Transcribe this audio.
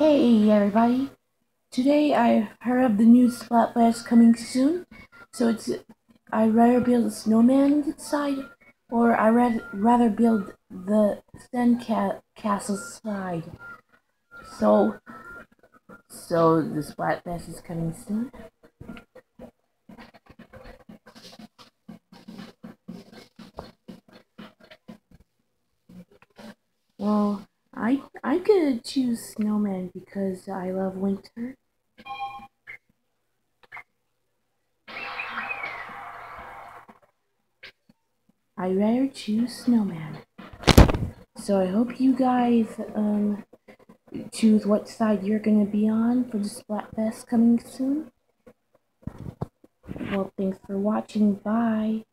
Hey everybody! Today I heard of the new Splatfest coming soon, so it's I'd rather build a snowman inside, or I'd rather, rather build the sand ca castle side. So, so the Splatfest is coming soon. Well, I I'm gonna choose snowman because I love winter. I rather choose snowman. So I hope you guys um choose what side you're gonna be on for the Splatfest coming soon. Well, thanks for watching. Bye.